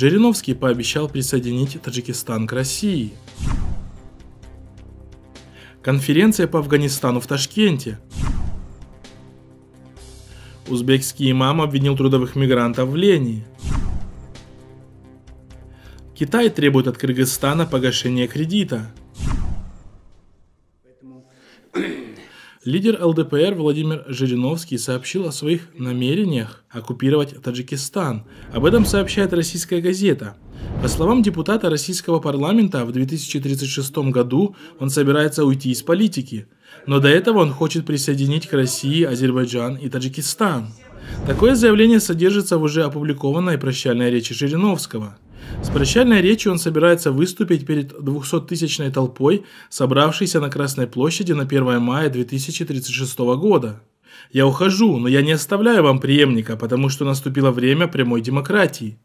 Жириновский пообещал присоединить Таджикистан к России. Конференция по Афганистану в Ташкенте. Узбекский имам обвинил трудовых мигрантов в лени. Китай требует от Кыргызстана погашения кредита. Лидер ЛДПР Владимир Жириновский сообщил о своих намерениях оккупировать Таджикистан. Об этом сообщает российская газета. По словам депутата российского парламента, в 2036 году он собирается уйти из политики. Но до этого он хочет присоединить к России Азербайджан и Таджикистан. Такое заявление содержится в уже опубликованной прощальной речи Жириновского – с прощальной речью он собирается выступить перед 200-тысячной толпой, собравшейся на Красной площади на 1 мая 2036 года. «Я ухожу, но я не оставляю вам преемника, потому что наступило время прямой демократии.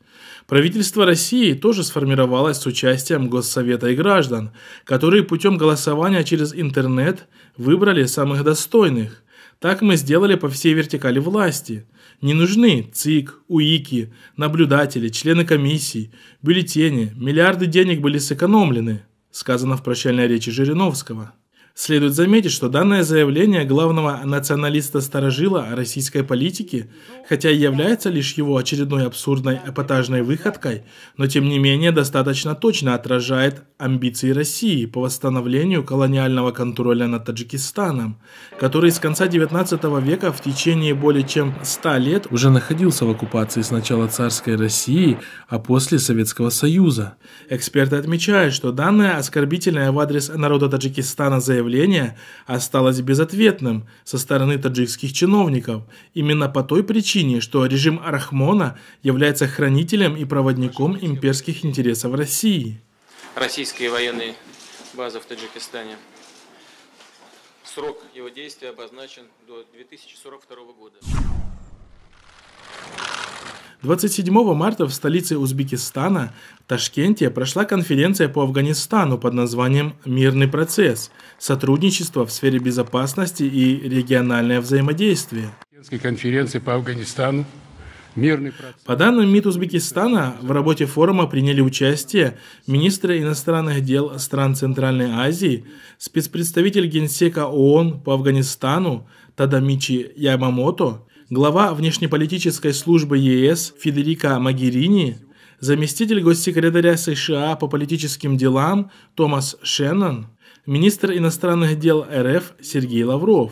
Правительство России тоже сформировалось с участием Госсовета и граждан, которые путем голосования через интернет выбрали самых достойных. Так мы сделали по всей вертикали власти. Не нужны ЦИК, УИКи, наблюдатели, члены комиссий, бюллетени, миллиарды денег были сэкономлены, сказано в прощальной речи Жириновского. Следует заметить, что данное заявление главного националиста-старожила российской политике, хотя и является лишь его очередной абсурдной эпатажной выходкой, но тем не менее достаточно точно отражает амбиции России по восстановлению колониального контроля над Таджикистаном, который с конца 19 века в течение более чем 100 лет уже находился в оккупации сначала царской России, а после Советского Союза. Эксперты отмечают, что данное оскорбительное в адрес народа Таджикистана заявление заявление осталось безответным со стороны таджикских чиновников, именно по той причине, что режим Арахмона является хранителем и проводником имперских интересов России. Российские военные базы в Таджикистане. Срок его действия обозначен до 2042 года. 27 марта в столице Узбекистана, Ташкенте, прошла конференция по Афганистану под названием «Мирный процесс. Сотрудничество в сфере безопасности и региональное взаимодействие». Конференции по Афганистану Мирный процесс. По данным МИД Узбекистана, в работе форума приняли участие министры иностранных дел стран Центральной Азии, спецпредставитель Генсека ООН по Афганистану Тадамичи Ямамото, глава внешнеполитической службы ЕС Федерика Магерини, заместитель госсекретаря США по политическим делам Томас Шеннон, министр иностранных дел РФ Сергей Лавров.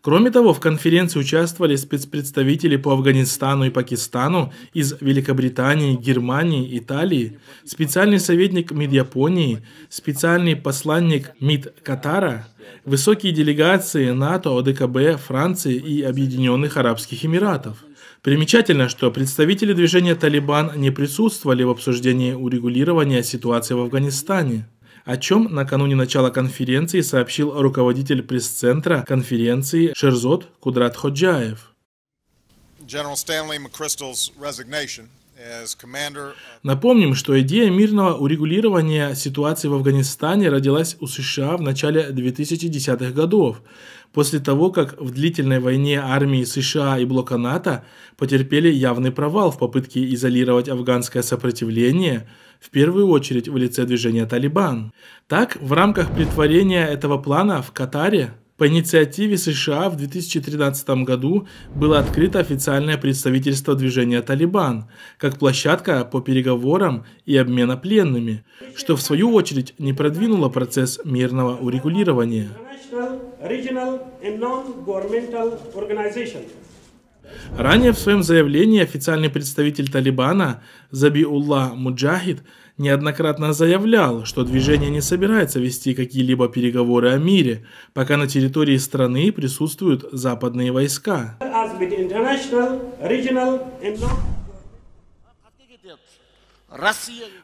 Кроме того, в конференции участвовали спецпредставители по Афганистану и Пакистану из Великобритании, Германии, Италии, специальный советник МИД Японии, специальный посланник МИД Катара, высокие делегации НАТО, ОДКБ, Франции и Объединенных Арабских Эмиратов. Примечательно, что представители движения «Талибан» не присутствовали в обсуждении урегулирования ситуации в Афганистане о чем накануне начала конференции сообщил руководитель пресс-центра конференции Шерзот Кудрат Ходжаев. Напомним, что идея мирного урегулирования ситуации в Афганистане родилась у США в начале 2010-х годов, после того, как в длительной войне армии США и блока НАТО потерпели явный провал в попытке изолировать афганское сопротивление, в первую очередь в лице движения «Талибан». Так, в рамках притворения этого плана в Катаре по инициативе США в 2013 году было открыто официальное представительство движения «Талибан» как площадка по переговорам и обмена пленными, что в свою очередь не продвинуло процесс мирного урегулирования. Ранее в своем заявлении официальный представитель Талибана Забиулла Муджахид неоднократно заявлял, что движение не собирается вести какие-либо переговоры о мире, пока на территории страны присутствуют западные войска.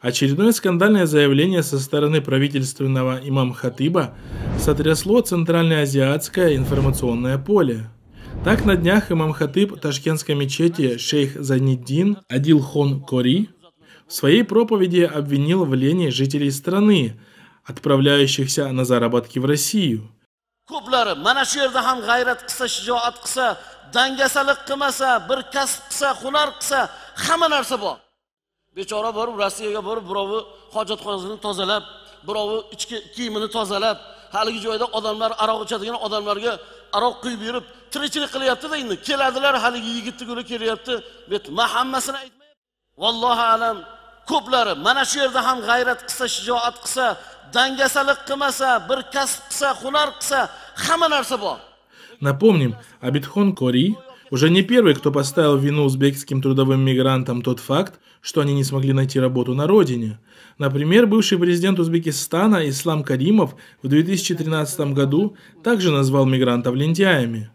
Очередное скандальное заявление со стороны правительственного имам Хатыба сотрясло центральноазиатское информационное поле. Так на днях имам Хатыб Ташкентской мечети шейх Заниддин Адил Хон Кори в своей проповеди обвинил в лени жителей страны, отправляющихся на заработки в Россию. bechora borib rossiyaga borib birovi hojatxonasini tozalab birovi ichki kiyimini tozalab haligi joyda odamlar aroq ichadigan odamlarga aroq quyib yurib tirikchilik qilyaptida endi. Keladilar haligi yigitni guli kelyapti. Man hammasini aytmayapman vallohu alam ko'plari mana shu yerda ham g'ayrat qilsa shijoat qilsa dangasalik qilmasa bir kasb qilsa hunar qilsa hamma narsa bor. Напомним, Абитхон Кори уже не первый, кто поставил вину узбекским трудовым мигрантам тот факт, что они не смогли найти работу на родине. Например, бывший президент Узбекистана Ислам Каримов в 2013 году также назвал мигрантов лентяями.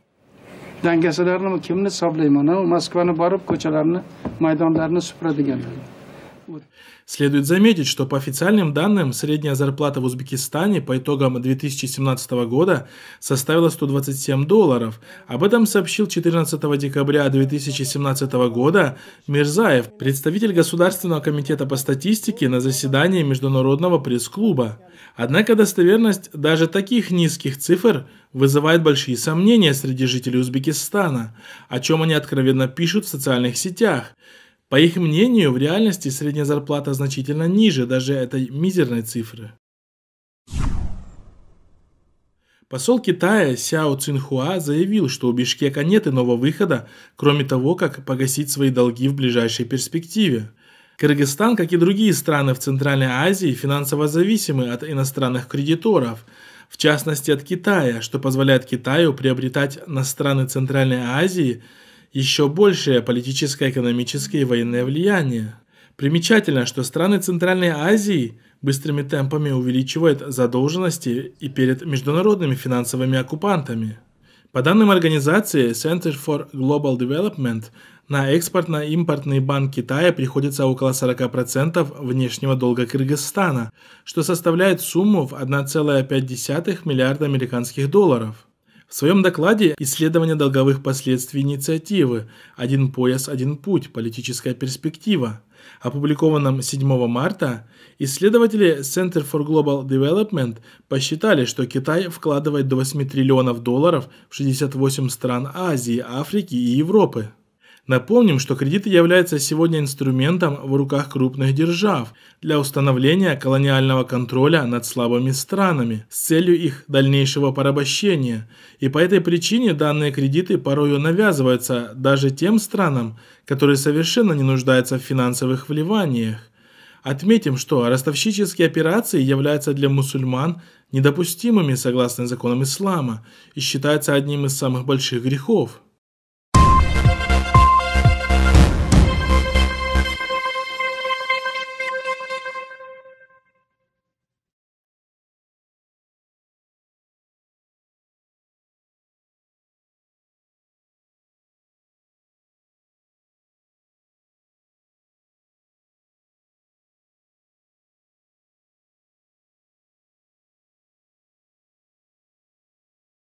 dangasalarni kimni hisoblayman moskvani borib ko'chalarni maydonlarni supuradiganlar Следует заметить, что по официальным данным средняя зарплата в Узбекистане по итогам 2017 года составила 127 долларов. Об этом сообщил 14 декабря 2017 года Мирзаев, представитель Государственного комитета по статистике на заседании Международного пресс-клуба. Однако достоверность даже таких низких цифр вызывает большие сомнения среди жителей Узбекистана, о чем они откровенно пишут в социальных сетях – по их мнению, в реальности средняя зарплата значительно ниже даже этой мизерной цифры. Посол Китая Сяо Цинхуа заявил, что у Бишкека нет иного выхода, кроме того, как погасить свои долги в ближайшей перспективе. Кыргызстан, как и другие страны в Центральной Азии, финансово зависимы от иностранных кредиторов, в частности от Китая, что позволяет Китаю приобретать на страны Центральной Азии – еще большее политическое, экономическое и военное влияние. Примечательно, что страны Центральной Азии быстрыми темпами увеличивают задолженности и перед международными финансовыми оккупантами. По данным организации Center for Global Development, на экспортно-импортный банк Китая приходится около 40% внешнего долга Кыргызстана, что составляет сумму в 1,5 миллиарда американских долларов. В своем докладе «Исследование долговых последствий инициативы. Один пояс, один путь. Политическая перспектива», опубликованном 7 марта, исследователи Center for Global Development посчитали, что Китай вкладывает до 8 триллионов долларов в 68 стран Азии, Африки и Европы. Напомним, что кредиты являются сегодня инструментом в руках крупных держав для установления колониального контроля над слабыми странами с целью их дальнейшего порабощения. И по этой причине данные кредиты порою навязываются даже тем странам, которые совершенно не нуждаются в финансовых вливаниях. Отметим, что ростовщические операции являются для мусульман недопустимыми согласно законам ислама и считаются одним из самых больших грехов.